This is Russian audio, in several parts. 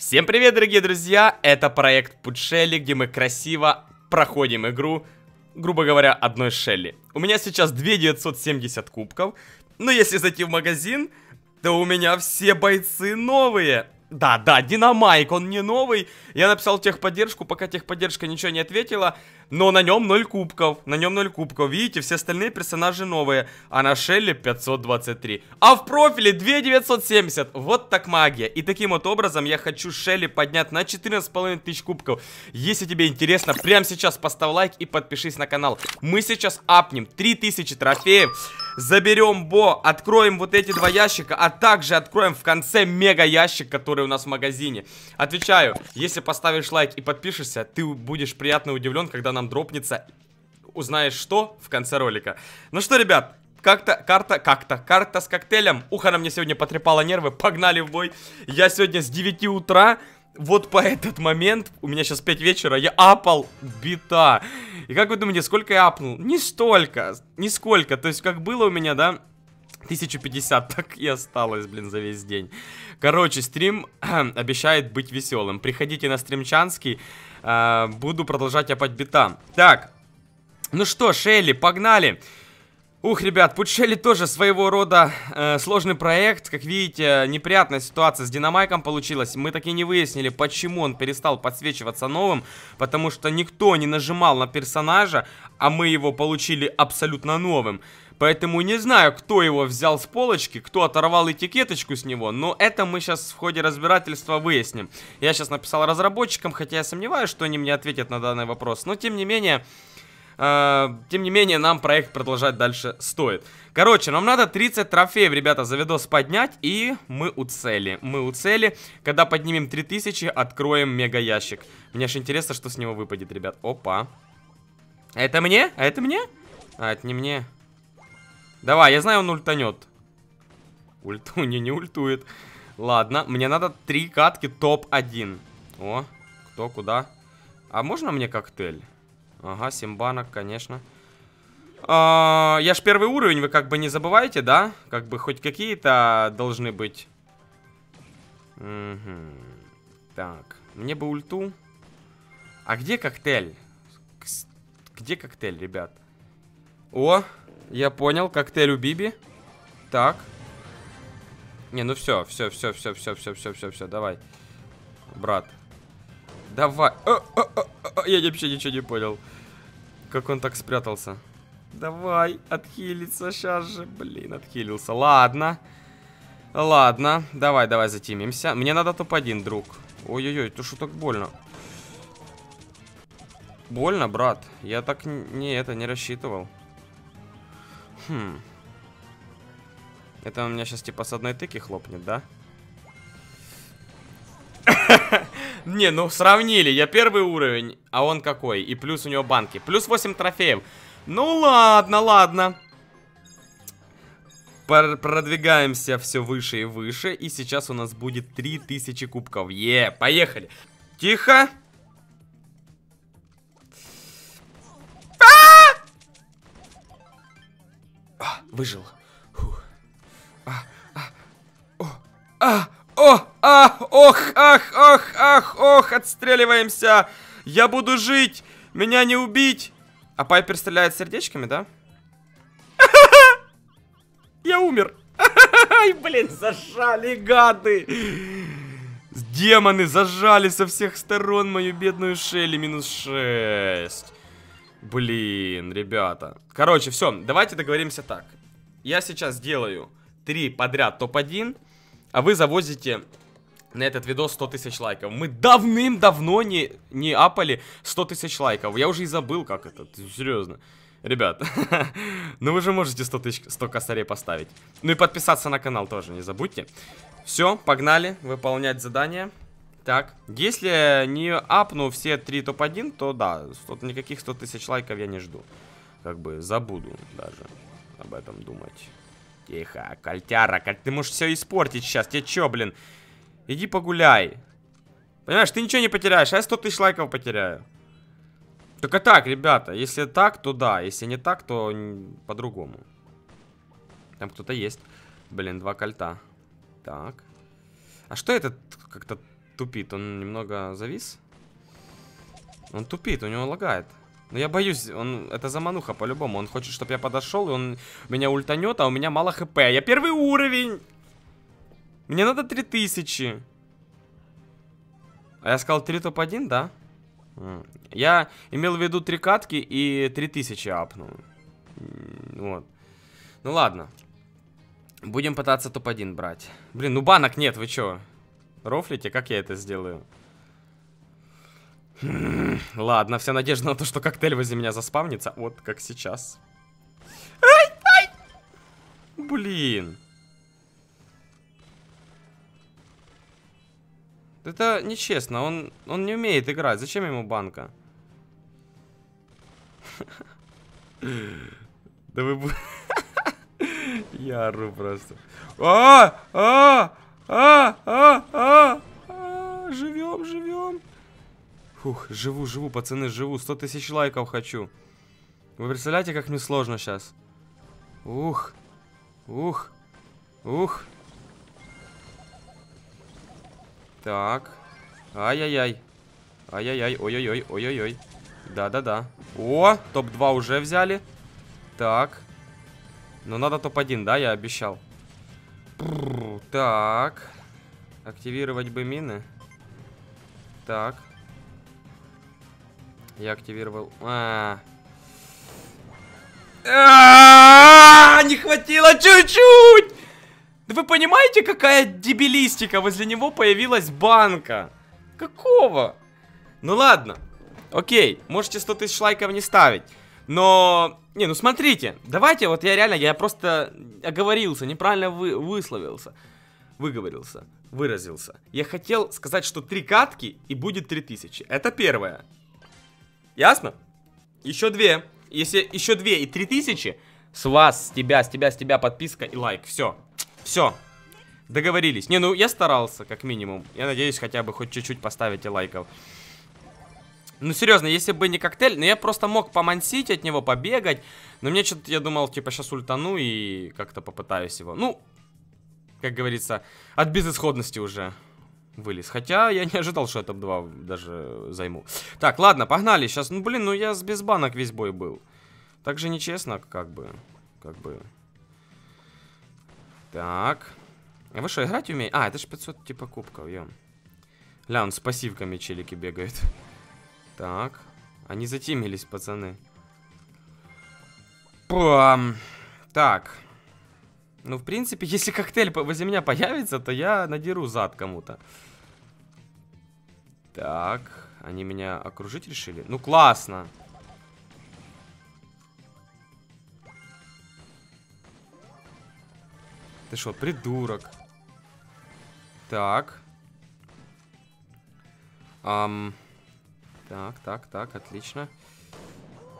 Всем привет, дорогие друзья! Это проект Путшелли, где мы красиво проходим игру, грубо говоря, одной Шелли. У меня сейчас 2970 кубков, но если зайти в магазин, то у меня все бойцы новые. Да, да, Динамайк, он не новый. Я написал техподдержку, пока техподдержка ничего не ответила. Но на нем 0 кубков. На нем 0 кубков. Видите, все остальные персонажи новые. А на Шелли 523. А в профиле 2970. Вот так магия. И таким вот образом я хочу Шелли поднять на 14,5 тысяч кубков. Если тебе интересно, прямо сейчас поставь лайк и подпишись на канал. Мы сейчас апнем 3000 трофеев. Заберем Бо, откроем вот эти два ящика, а также откроем в конце мега ящик, который у нас в магазине. Отвечаю, если поставишь лайк и подпишешься, ты будешь приятно удивлен, когда нам дропнется, узнаешь что в конце ролика. Ну что, ребят, как-то, карта, как-то, карта с коктейлем. Уха на мне сегодня потрепала нервы, погнали в бой. Я сегодня с 9 утра вот по этот момент, у меня сейчас 5 вечера, я апал бита. И как вы думаете, сколько я апнул? Не столько, нисколько. То есть, как было у меня, да, 1050, так и осталось, блин, за весь день. Короче, стрим обещает быть веселым. Приходите на стримчанский, э, буду продолжать опать бита. Так, ну что, Шелли, погнали. Погнали. Ух, ребят, Путшели тоже своего рода э, сложный проект. Как видите, неприятная ситуация с Динамайком получилась. Мы так и не выяснили, почему он перестал подсвечиваться новым. Потому что никто не нажимал на персонажа, а мы его получили абсолютно новым. Поэтому не знаю, кто его взял с полочки, кто оторвал этикеточку с него, но это мы сейчас в ходе разбирательства выясним. Я сейчас написал разработчикам, хотя я сомневаюсь, что они мне ответят на данный вопрос. Но тем не менее... Э, тем не менее, нам проект продолжать дальше стоит. Короче, нам надо 30 трофеев, ребята, за видос поднять, и мы у цели. Мы у цели. Когда поднимем 3000, откроем мега ящик. Мне же интересно, что с него выпадет, ребят. Опа. Это мне? А это мне? А, это не мне. Давай, я знаю, он ультанет. Ульту, не, не ультует. Ладно, мне надо три катки топ-1. О, кто, куда? А можно мне коктейль? Ага, 7 банок, конечно. А, я ж первый уровень, вы как бы не забывайте, да? Как бы хоть какие-то должны быть. Угу. Так, мне бы ульту. А где коктейль? Где коктейль, ребят? О, я понял, коктейль у Биби. Так. Не, ну все, все, все, все, все, все, все, все, все, давай. Брат. Давай. О, о, о, о, я вообще ничего не понял. Как он так спрятался? Давай, отхилиться сейчас же. Блин, отхилился. Ладно. Ладно, давай, давай затимимся. Мне надо топ-1, друг. Ой-ой-ой, то что так больно? Больно, брат? Я так не это не рассчитывал. Хм. Это он меня сейчас типа с одной тыки хлопнет, да? Не, ну сравнили, я первый уровень, а он какой? И плюс у него банки. Плюс 8 трофеев. Ну ладно, ладно. Пр продвигаемся все выше и выше. И сейчас у нас будет 3000 кубков. Е, поехали. Тихо. А! Выжил. Фух. А, а, о, а. О, а, ох, ах, ох, ах, ох, отстреливаемся. Я буду жить, меня не убить. А Пайпер стреляет сердечками, да? Я умер. Ай, блин, зажали, гады. Демоны зажали со всех сторон мою бедную Шелли. Минус 6. Блин, ребята. Короче, все, давайте договоримся так. Я сейчас делаю три подряд топ-1. А вы завозите на этот видос 100 тысяч лайков. Мы давным-давно не, не апали 100 тысяч лайков. Я уже и забыл, как это. Серьезно. Ребят, ну вы же можете 100, тысяч, 100 косарей поставить. Ну и подписаться на канал тоже не забудьте. Все, погнали выполнять задание. Так, если не апну все три топ-1, то да, 100, никаких 100 тысяч лайков я не жду. Как бы забуду даже об этом думать. Тихо, кольтяра, как ты можешь все испортить сейчас? Тебе чё, блин? Иди погуляй. Понимаешь, ты ничего не потеряешь, а я 100 тысяч лайков потеряю. Только так, ребята, если так, то да, если не так, то по-другому. Там кто-то есть. Блин, два кольта. Так. А что это как-то тупит? Он немного завис? Он тупит, у него лагает. Но я боюсь, он это замануха по-любому. Он хочет, чтобы я подошел, и он меня ультанет, а у меня мало хп. Я первый уровень! Мне надо 3000. А я сказал 3 топ-1, да? Я имел в виду три катки и 3000 апнул. Вот. Ну ладно. Будем пытаться топ-1 брать. Блин, ну банок нет, вы чё? Рофлите, как я это сделаю? Ладно, вся надежда на то, что коктейль возле меня заспавнится. Вот как сейчас. Блин. Это нечестно, он, он не умеет играть. Зачем ему банка? Да вы... Я ору просто. А! А! А! А! А! а! Живем, живем. Фух, живу, живу, пацаны, живу. 100 тысяч лайков хочу. Вы представляете, как мне сложно сейчас? Ух. Ух. Ух. Так. Ай-яй-яй. Ай-яй-яй. Ой-ой-ой. Ой-ой-ой. Да-да-да. О, топ-2 уже взяли. Так. Ну, надо топ-1, да, я обещал. Так. Активировать бы мины. Так. Я активировал... А -а Не хватило чуть-чуть! Да вы понимаете, какая дебилистика? Возле него появилась банка. Какого? Ну ладно. Окей, можете 100 тысяч лайков не ставить. Но, не, ну смотрите, давайте, вот я реально, я просто оговорился, неправильно вы, высловился, выговорился, выразился. Я хотел сказать, что три катки и будет 3000. Это первое. Ясно? Еще две. Если еще две и три тысячи, с вас, с тебя, с тебя, с тебя подписка и лайк. Все. Все. Договорились. Не, ну я старался, как минимум. Я надеюсь, хотя бы хоть чуть-чуть поставите лайков. Ну, серьезно, если бы не коктейль, ну я просто мог помансить от него, побегать. Но мне что-то, я думал, типа, сейчас ультану и как-то попытаюсь его. Ну, как говорится, от безысходности уже вылез. Хотя я не ожидал, что я топ-2 даже займу. Так, ладно, погнали. Сейчас, ну блин, ну я с без банок весь бой был. Так же нечестно, как бы. Как бы. Так. А вы что, играть умеете? А, это ж 500 типа кубков, ё. Ля, он с пассивками челики бегают. Так. Они затимились, пацаны. Пам. Так. Ну, в принципе, если коктейль возле меня появится, то я надеру зад кому-то. Так, они меня окружить решили? Ну, классно. Ты что, придурок? Так. Ам. Так, так, так, отлично.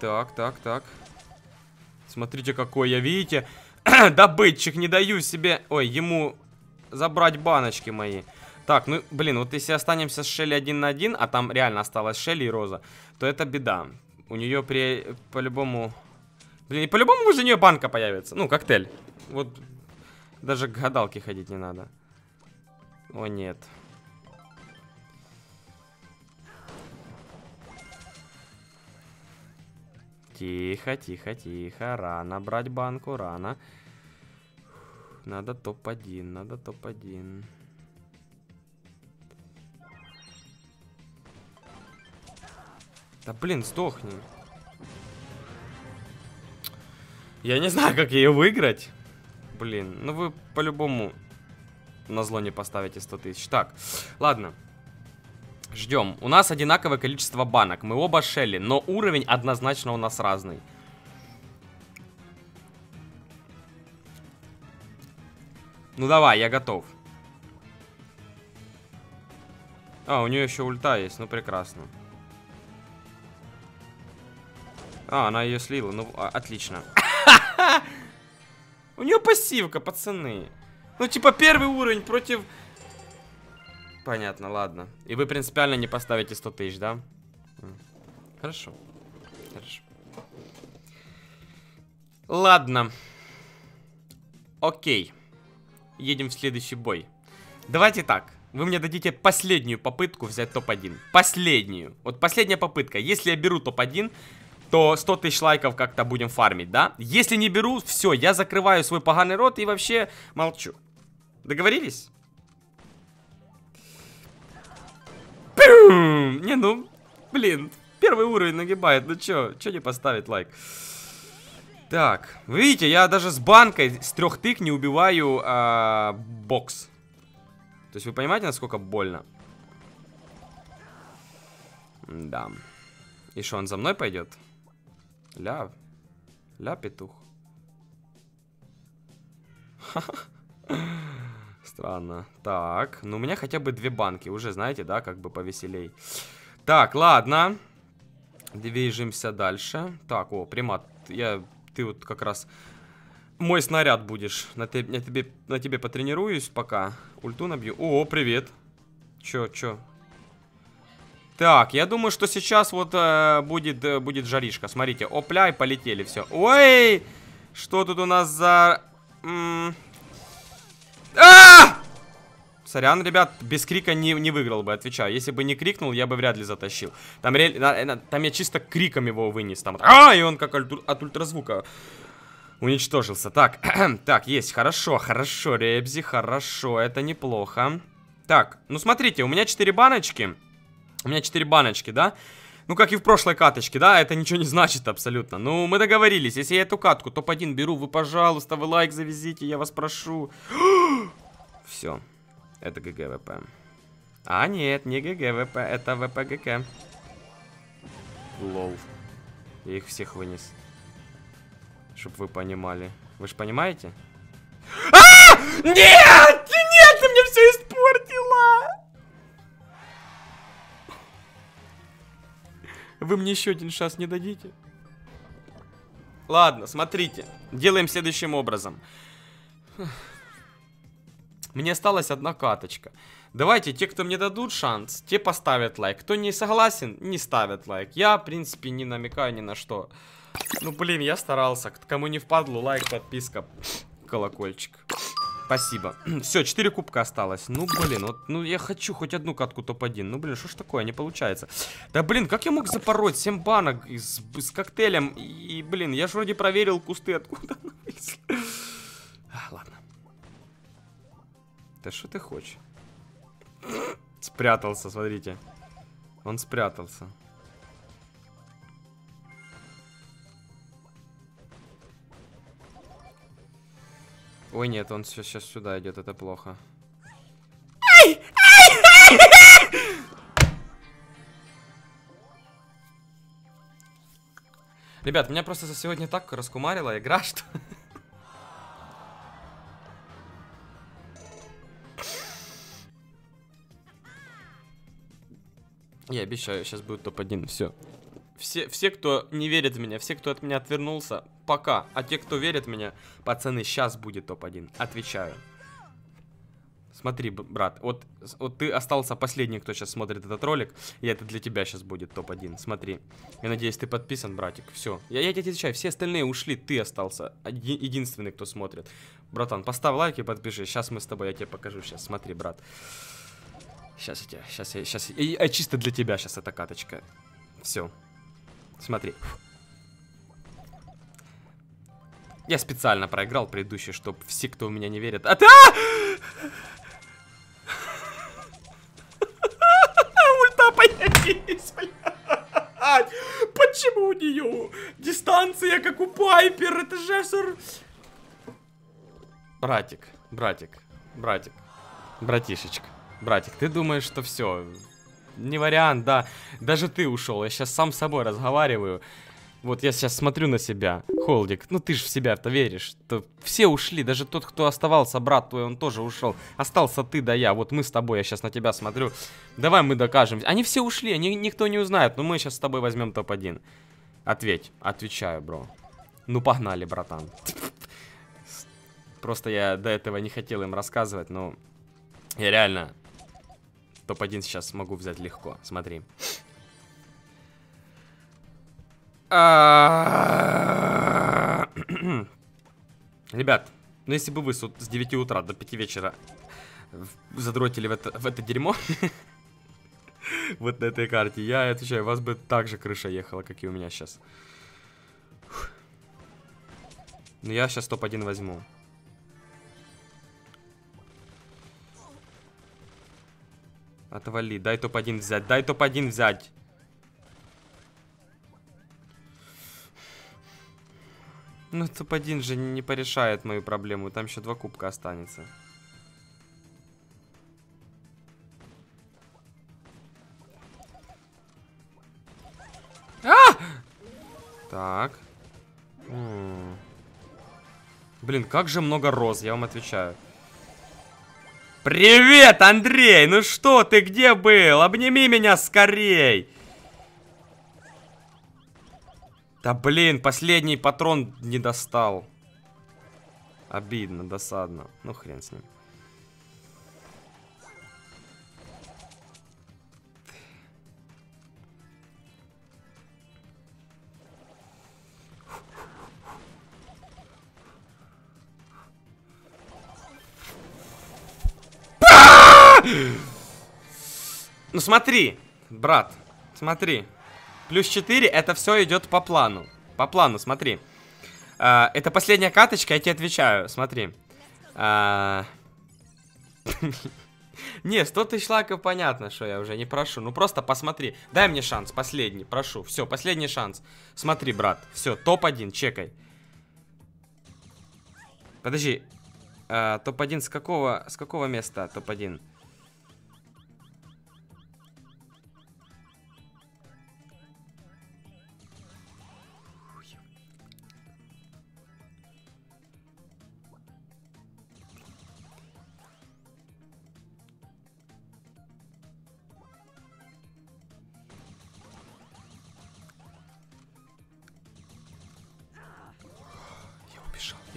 Так, так, так. Смотрите, какой я, видите? Добытчик, не даю себе... Ой, ему забрать баночки мои. Так, ну, блин, вот если останемся с Шелли один на один, а там реально осталось Шелли и Роза, то это беда. У нее при... по-любому... Блин, по-любому уже у нее банка появится. Ну, коктейль. Вот даже к гадалке ходить не надо. О, нет. Тихо, тихо, тихо. Рано брать банку, рано. Надо топ-1, надо топ-1. Да блин, сдохни. Я не знаю, как ее выиграть. Блин, ну вы по-любому на зло не поставите 100 тысяч. Так, ладно. Ждем. У нас одинаковое количество банок. Мы оба шелли, но уровень однозначно у нас разный. Ну давай, я готов. А, у нее еще ульта есть, ну прекрасно. А, она ее слила, ну а, отлично. У нее пассивка, пацаны. Ну, типа, первый уровень против... Понятно, ладно. И вы принципиально не поставите 100 тысяч, да? Хорошо. Хорошо. Ладно. Окей. Едем в следующий бой. Давайте так. вы мне дадите последнюю попытку взять топ-1. Последнюю. Вот последняя попытка. Если я беру топ-1, то 100 тысяч лайков как-то будем фармить, да? Если не беру, все, я закрываю свой поганый рот и вообще молчу. Договорились? Пум! Не, ну, блин, первый уровень нагибает. Ну чё, чё не поставить лайк? Так, вы видите, я даже с банкой с трех тык не убиваю а, бокс. То есть вы понимаете, насколько больно? Да. И что, он за мной пойдет? Ля. Ля, петух. Странно. Так, ну у меня хотя бы две банки. Уже, знаете, да, как бы повеселей. Так, ладно. Движемся дальше. Так, о, примат. Я, ты вот как раз мой снаряд будешь. На, те, на, тебе, на тебе потренируюсь пока. Ульту набью. О, привет. Чё, чё? Так, я думаю, что сейчас вот э, будет, э, будет жаришка. Смотрите, опля и полетели все. Ой! Что тут у нас за... А! Сорян, ребят, без крика не, не выиграл бы, отвечаю. Если бы не крикнул, я бы вряд ли затащил. Там, ре... там я чисто криком его вынес. Там, а, и он как от ультразвука уничтожился. Так, так, есть, хорошо, хорошо, Ребзи, хорошо, это неплохо. Так, ну смотрите, у меня 4 баночки. У меня 4 баночки, да? Ну, как и в прошлой каточке, да? Это ничего не значит абсолютно. Ну, мы договорились. Если я эту катку топ-1 беру, вы, пожалуйста, вы лайк завезите, я вас прошу. Все. Это GGWP. А, нет, не GGWP, это WPGG. Лол. Я их всех вынес. Чтоб вы понимали. Вы же понимаете? А! Нет! Вы мне еще один шанс не дадите? Ладно, смотрите. Делаем следующим образом. Мне осталась одна каточка. Давайте, те, кто мне дадут шанс, те поставят лайк. Кто не согласен, не ставят лайк. Я, в принципе, не намекаю ни на что. Ну, блин, я старался. Кому не впадлу, лайк, подписка, колокольчик. Спасибо. Все, 4 кубка осталось. Ну, блин, вот, ну, я хочу хоть одну катку топ-1. Ну, блин, что ж такое, не получается. Да, блин, как я мог запороть 7 банок с, с коктейлем? И, блин, я же вроде проверил кусты, откуда она а, Ладно. Да что ты хочешь? Спрятался, смотрите. Он спрятался. Ой, нет, он сейчас сюда идет, это плохо. Ребят, меня просто за сегодня так раскумарила игра, что... Я обещаю, сейчас будет топ-1, все все, все, кто не верит в меня, все, кто от меня отвернулся, пока. А те, кто верит в меня, пацаны, сейчас будет топ-1. Отвечаю. Смотри, брат, вот, вот ты остался последний, кто сейчас смотрит этот ролик, и это для тебя сейчас будет топ-1. Смотри. Я надеюсь, ты подписан, братик. Все. Я, я тебе отвечаю, все остальные ушли, ты остался. Один, единственный, кто смотрит. Братан, поставь лайк и подпишись. Сейчас мы с тобой, я тебе покажу сейчас. Смотри, брат. Сейчас я тебе, сейчас я, сейчас я, я, чисто для тебя сейчас эта каточка. Все. Смотри. Я специально проиграл предыдущий, чтобы все, кто в меня не верит... А ты... Ульта появились, блядь. Почему у нее дистанция, как у Пайпер? Это же... Братик, братик, братик, братишечка. Братик, ты думаешь, что все, не вариант, да. Даже ты ушел. Я сейчас сам с собой разговариваю. Вот я сейчас смотрю на себя. Холдик, ну ты же в себя-то веришь. То все ушли, даже тот, кто оставался, брат твой, он тоже ушел. Остался ты да я. Вот мы с тобой, я сейчас на тебя смотрю. Давай мы докажем. Они все ушли, они, никто не узнает. Но мы сейчас с тобой возьмем топ-1. Ответь. Отвечаю, бро. Ну погнали, братан. Просто я до этого не хотел им рассказывать, но я реально Топ-1 сейчас могу взять легко. Смотри. Ребят, ну если бы вы с 9 утра до 5 вечера задротили в это, в это дерьмо. вот на этой карте. Я отвечаю, у вас бы так же крыша ехала, как и у меня сейчас. Но я сейчас топ-1 возьму. Отвали, дай топ-1 взять, дай топ-1 взять. Ну, топ-1 же не порешает мою проблему, там еще два кубка останется. А! Так. М -м. Блин, как же много роз, я вам отвечаю. Привет, Андрей! Ну что, ты где был? Обними меня скорей! Да блин, последний патрон не достал. Обидно, досадно. Ну хрен с ним. Ну смотри, брат, смотри. Плюс 4, это все идет по плану. По плану, смотри. А, это последняя каточка, я тебе отвечаю, смотри. А... Не, 100 тысяч лайков понятно, что я уже не прошу. Ну просто посмотри. Дай мне шанс, последний, прошу. Все, последний шанс. Смотри, брат. Все, топ-1, чекай. Подожди. А, топ-1 с какого, с какого места топ-1?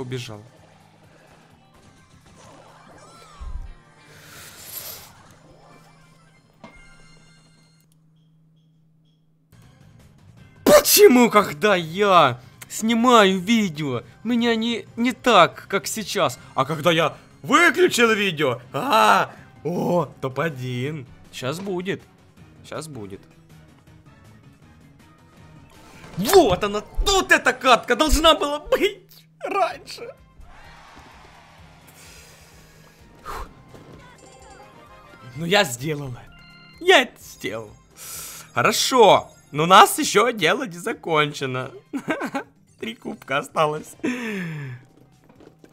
Убежал. Почему, когда я снимаю видео, меня не, не так, как сейчас, а когда я выключил видео, а, о, топ-1, сейчас будет, сейчас будет. Вот она, тут эта катка должна была быть раньше. Ну, я сделал это. Я это сделал. Хорошо. Но у нас еще дело не закончено. Три кубка осталось.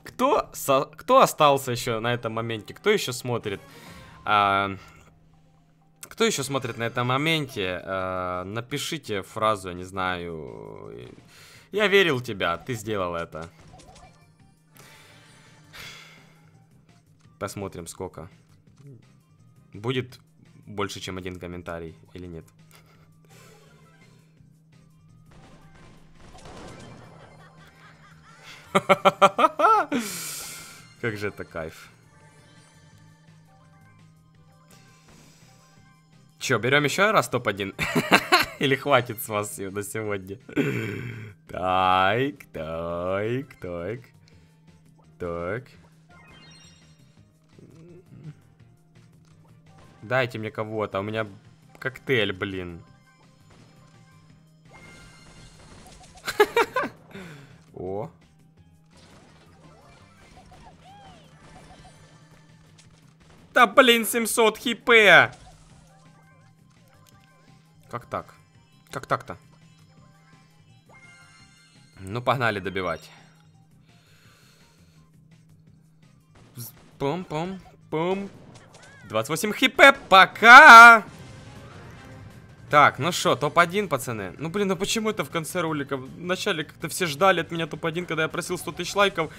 Кто, со, кто остался еще на этом моменте? Кто еще смотрит? А, кто еще смотрит на этом моменте? А, напишите фразу, я не знаю. Я верил в тебя, ты сделал это. Посмотрим, сколько. Будет больше, чем один комментарий или нет. Как же это кайф. Че, берем еще раз топ-1? Или хватит с вас на сегодня? Так, так, так. Так. Дайте мне кого-то, у меня коктейль, блин. О. Да блин, 700 хп! Как так? Как так-то? Ну, погнали добивать. Пум-пум-пум. 28 хп, пока! Так, ну что, топ-1, пацаны. Ну, блин, ну почему это в конце ролика? Вначале как-то все ждали от меня топ-1, когда я просил 100 тысяч лайков.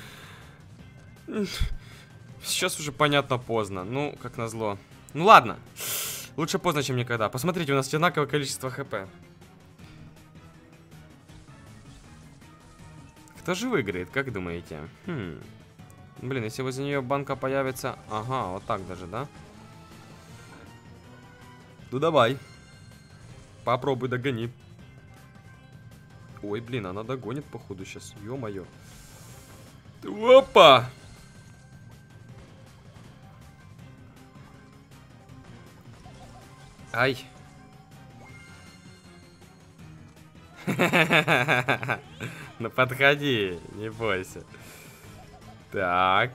Сейчас уже понятно поздно. Ну, как назло. Ну, ладно. Лучше поздно, чем никогда. Посмотрите, у нас одинаковое количество хп. Кто же выиграет, как думаете? Хм. Блин, если возле нее банка появится... Ага, вот так даже, да? Ну давай. Попробуй догони. Ой, блин, она догонит, походу, сейчас. Ё-моё. Опа! Ай. Ну подходи, не бойся. Так.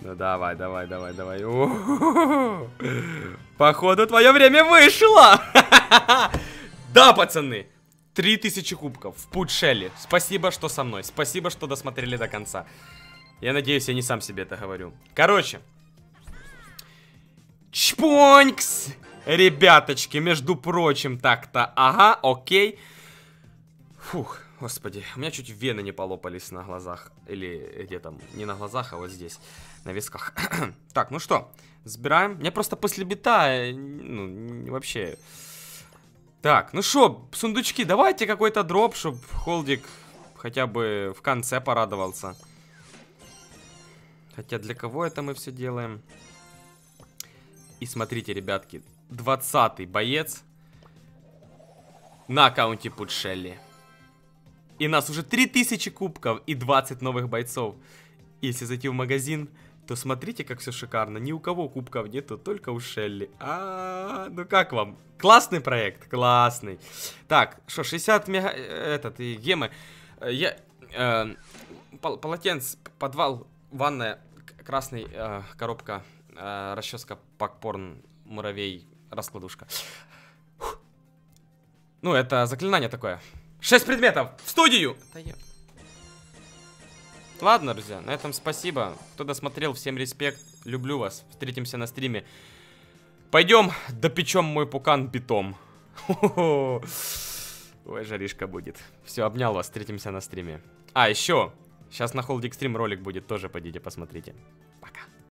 Ну давай, давай, давай, давай. Походу твое время вышло. Да, пацаны. 3000 кубков в Путшеле. Спасибо, что со мной. Спасибо, что досмотрели до конца. Я надеюсь, я не сам себе это говорю. Короче. Чпонькс! Ребяточки, между прочим, так-то. Ага, окей. Фух, господи, у меня чуть вены не полопались на глазах. Или где там, не на глазах, а вот здесь, на висках. так, ну что, сбираем. Мне просто после бита, э, ну, вообще... Так, ну что, сундучки, давайте какой-то дроп, чтобы Холдик хотя бы в конце порадовался. Хотя для кого это мы все делаем? И смотрите, ребятки, 20 боец на аккаунте Путшелли. И нас уже 3000 кубков и 20 новых бойцов. Если зайти в магазин, то смотрите, как все шикарно. Ни у кого кубков нету, только у Шелли. А, -а, -а ну как вам? Классный проект, классный. Так, что, 60 мега... Э, этот, и гемы. Э, я... Э, пол полотенце, подвал, ванная, красный, э, коробка, э, расческа, пакпорн, муравей, раскладушка. Фух. Ну, это заклинание такое. Шесть предметов! В студию! Ладно, друзья, на этом спасибо. Кто досмотрел, всем респект. Люблю вас. Встретимся на стриме. Пойдем допечем мой пукан битом. Ой, жаришка будет. Все, обнял вас. Встретимся на стриме. А, еще. Сейчас на Холдик стрим ролик будет. Тоже пойдите посмотрите.